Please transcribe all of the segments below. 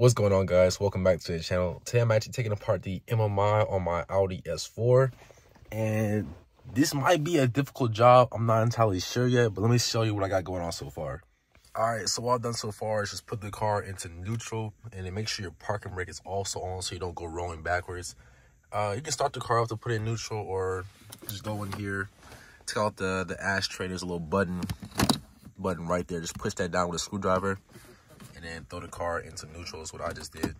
What's going on guys? Welcome back to the channel. Today I'm actually taking apart the MMI on my Audi S4 and this might be a difficult job. I'm not entirely sure yet, but let me show you what I got going on so far. All right, so what I've done so far is just put the car into neutral and then make sure your parking brake is also on so you don't go rolling backwards. Uh, you can start the car off to put in neutral or just go in here, take out the, the ashtray. There's a little button, button right there. Just push that down with a screwdriver and then throw the car into neutral is what I just did.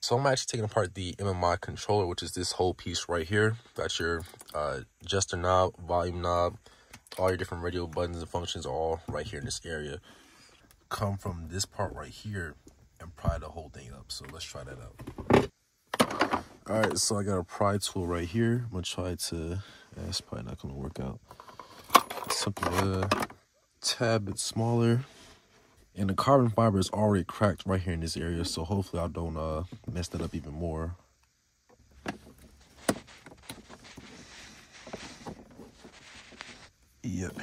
So I'm actually taking apart the MMI controller, which is this whole piece right here. That's your uh, adjuster knob, volume knob, all your different radio buttons and functions are all right here in this area. Come from this part right here and pry the whole thing up. So let's try that out. All right, so I got a pry tool right here. I'm gonna try to, that's probably not gonna work out. Something a tad bit smaller. And the carbon fiber is already cracked right here in this area, so hopefully I don't uh, mess that up even more. Yep.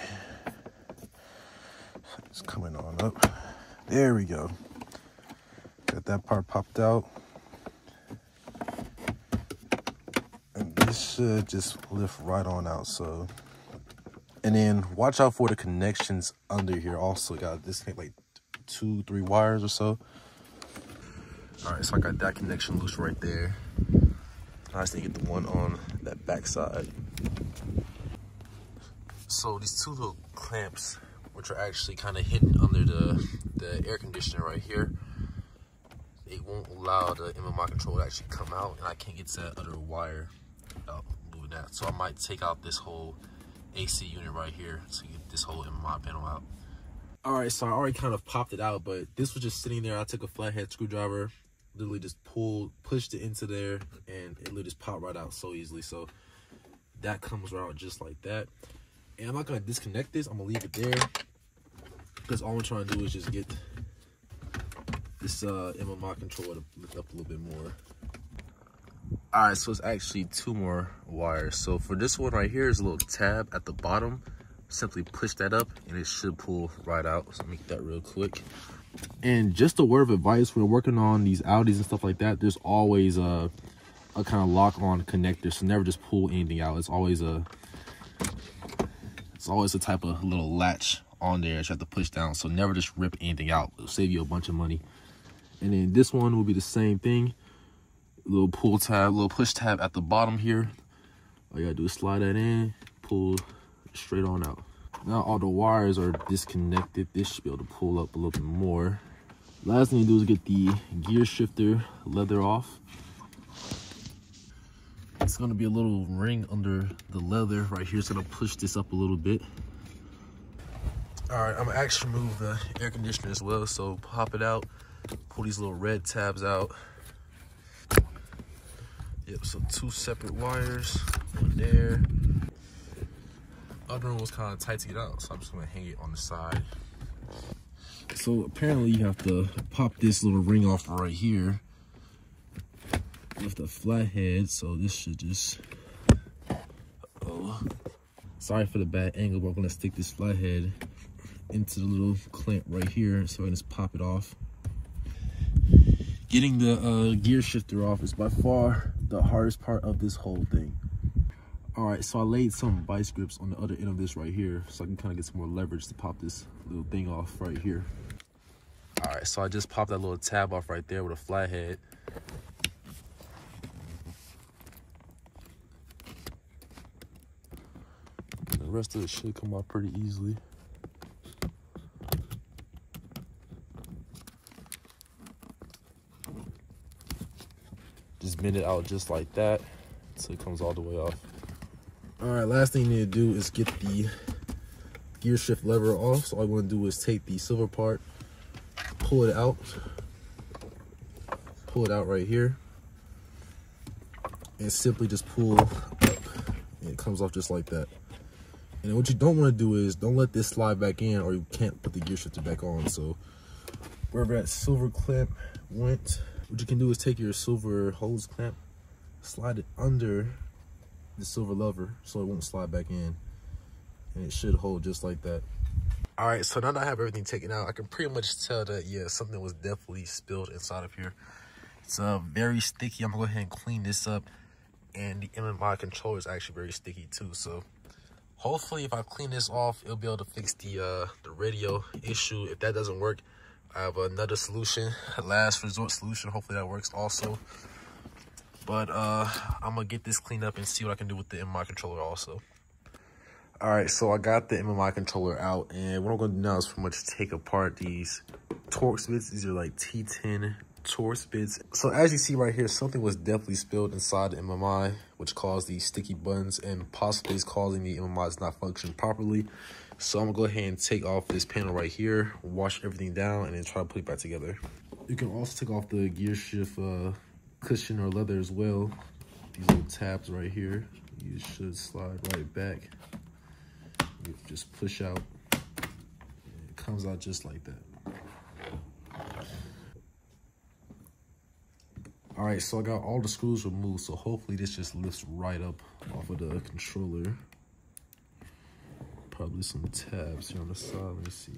It's coming on up. There we go. Got that part popped out. And this should just lift right on out, so. And then watch out for the connections under here also. Got disconnect like two, three wires or so. All right, so I got that connection loose right there. I just need to get the one on that back side. So these two little clamps, which are actually kind of hidden under the, the air conditioner right here, they won't allow the MMI control to actually come out, and I can't get to that other wire without moving that. So I might take out this whole AC unit right here to get this whole MMI panel out. All right, so I already kind of popped it out, but this was just sitting there. I took a flathead screwdriver, literally just pulled, pushed it into there, and it literally just popped right out so easily. So that comes right out just like that. And I'm not gonna disconnect this. I'm gonna leave it there because all I'm trying to do is just get this uh, MMI controller to lift up a little bit more. All right, so it's actually two more wires. So for this one right here is a little tab at the bottom simply push that up and it should pull right out. So make that real quick. And just a word of advice, when working on these Audis and stuff like that, there's always a, a kind of lock on connector. So never just pull anything out. It's always a, it's always a type of little latch on there that you have to push down. So never just rip anything out. It'll save you a bunch of money. And then this one will be the same thing. Little pull tab, little push tab at the bottom here. All you gotta do is slide that in, pull straight on out. Now all the wires are disconnected. This should be able to pull up a little bit more. Last thing you do is get the gear shifter leather off. It's gonna be a little ring under the leather right here. It's gonna push this up a little bit. All right, I'm gonna actually remove the air conditioner as well. So pop it out, pull these little red tabs out. Yep, so two separate wires, one there, other one was kind of tight to get out, so I'm just gonna hang it on the side. So apparently you have to pop this little ring off right here with the flathead. So this should just, oh, sorry for the bad angle, but I'm gonna stick this flathead into the little clamp right here so I can just pop it off. Getting the uh, gear shifter off is by far the hardest part of this whole thing. All right, so I laid some vice grips on the other end of this right here so I can kind of get some more leverage to pop this little thing off right here. All right, so I just popped that little tab off right there with a flathead. The rest of it should come out pretty easily. Just bend it out just like that so it comes all the way off. All right, last thing you need to do is get the gear shift lever off. So all you want to do is take the silver part, pull it out, pull it out right here, and simply just pull up. And it comes off just like that. And what you don't want to do is don't let this slide back in or you can't put the gear shifter back on. So wherever that silver clamp went, what you can do is take your silver hose clamp, slide it under the silver lever so it won't slide back in and it should hold just like that All right, so now that I have everything taken out, I can pretty much tell that, yeah, something was definitely spilled inside of here. It's uh, very sticky. I'm gonna go ahead and clean this up. And the MMI controller is actually very sticky too. So hopefully if I clean this off, it'll be able to fix the, uh, the radio issue. If that doesn't work, I have another solution, last resort solution. Hopefully that works also. But uh, I'm gonna get this cleaned up and see what I can do with the MMI controller also. All right, so I got the MMI controller out, and what I'm gonna do now is pretty much take apart these Torx bits. These are like T10 Torx bits. So as you see right here, something was definitely spilled inside the MMI, which caused these sticky buttons and possibly is causing the MMI to not function properly. So I'm gonna go ahead and take off this panel right here, wash everything down, and then try to put it back together. You can also take off the gear shift uh, cushion or leather as well. These little tabs right here, you should slide right back. You just push out, it comes out just like that. All right, so I got all the screws removed, so hopefully this just lifts right up off of the controller. Probably some tabs here on the side, let me see.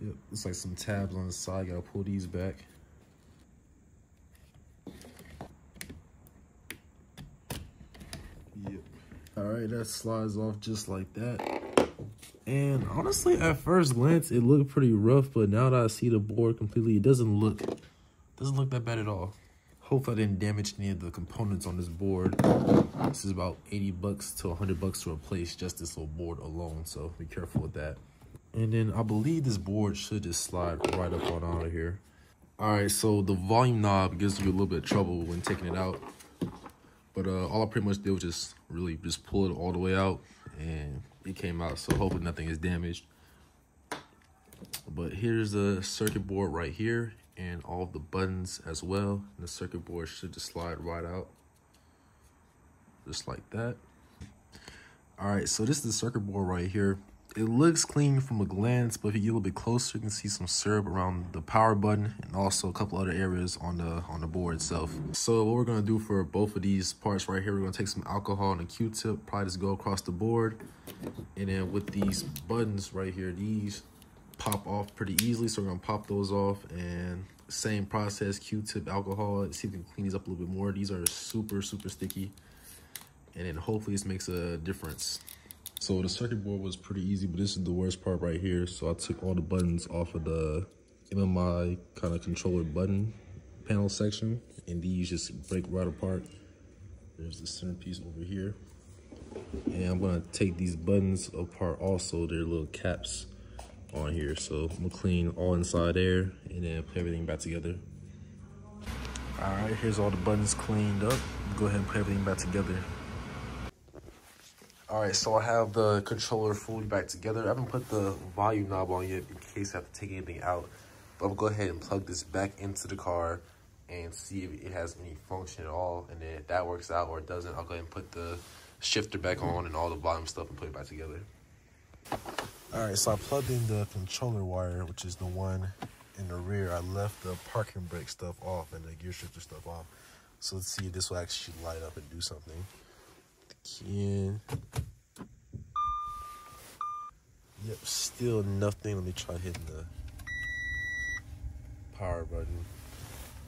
Yep, looks like some tabs on the side, gotta pull these back. Yep. All right, that slides off just like that. And honestly, at first glance, it looked pretty rough, but now that I see the board completely, it doesn't look doesn't look that bad at all. Hopefully I didn't damage any of the components on this board. This is about 80 bucks to 100 bucks to replace just this little board alone, so be careful with that. And then I believe this board should just slide right up on out of here. All right, so the volume knob gives you a little bit of trouble when taking it out. But uh, all I pretty much did was just really just pull it all the way out and it came out. So hopefully nothing is damaged. But here's the circuit board right here and all the buttons as well. And the circuit board should just slide right out. Just like that. All right, so this is the circuit board right here. It looks clean from a glance, but if you get a little bit closer, you can see some syrup around the power button and also a couple other areas on the on the board itself. So what we're gonna do for both of these parts right here, we're gonna take some alcohol and a Q-tip, probably just go across the board. And then with these buttons right here, these pop off pretty easily. So we're gonna pop those off and same process, Q-tip, alcohol. See if we can clean these up a little bit more. These are super, super sticky. And then hopefully this makes a difference. So the circuit board was pretty easy, but this is the worst part right here. So I took all the buttons off of the MMI kind of controller button panel section, and these just break right apart. There's the centerpiece over here. And I'm gonna take these buttons apart also, they're little caps on here. So I'm gonna clean all inside there and then put everything back together. All right, here's all the buttons cleaned up. Go ahead and put everything back together. All right, so I have the controller fully back together. I haven't put the volume knob on yet in case I have to take anything out. But I'm gonna go ahead and plug this back into the car and see if it has any function at all. And then if that works out or it doesn't, I'll go ahead and put the shifter back on and all the volume stuff and put it back together. All right, so I plugged in the controller wire, which is the one in the rear. I left the parking brake stuff off and the gear shifter stuff off. So let's see if this will actually light up and do something in. Yep, still nothing. Let me try hitting the power button.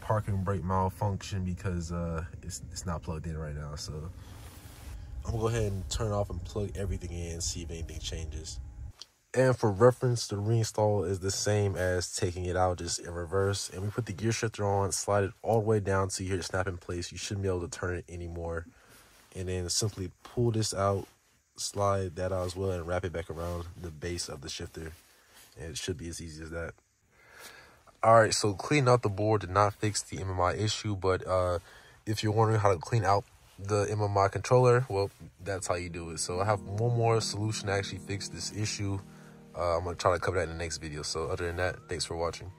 Parking brake malfunction because uh, it's, it's not plugged in right now. So I'm gonna go ahead and turn off and plug everything in see if anything changes. And for reference, the reinstall is the same as taking it out, just in reverse. And we put the gear shifter on, slide it all the way down to to snap in place. You shouldn't be able to turn it anymore and then simply pull this out, slide that out as well, and wrap it back around the base of the shifter. And it should be as easy as that. All right, so cleaning out the board did not fix the MMI issue, but uh, if you're wondering how to clean out the MMI controller, well, that's how you do it. So I have one more solution to actually fix this issue. Uh, I'm to try to cover that in the next video. So other than that, thanks for watching.